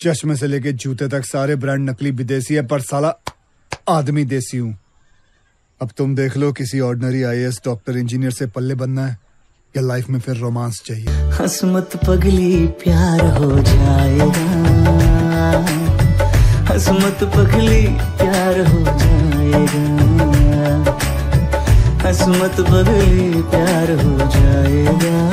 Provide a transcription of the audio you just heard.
चश्मे से लेके जूते तक सारे ब्रांड नकली विदेशी है, पर साला आदमी देसी हूँ। अब तुम देख लो किसी ऑर्डनरी आईएएस डॉक्टर इंजीनियर से पल्ले बनना है, या लाइफ में फिर रोमांस चाहिए। हसमत पगली प्यार हो जाएगा। हसमत पगली प्यार हो जाएगा। हसमत पगली प्यार हो जाएगा।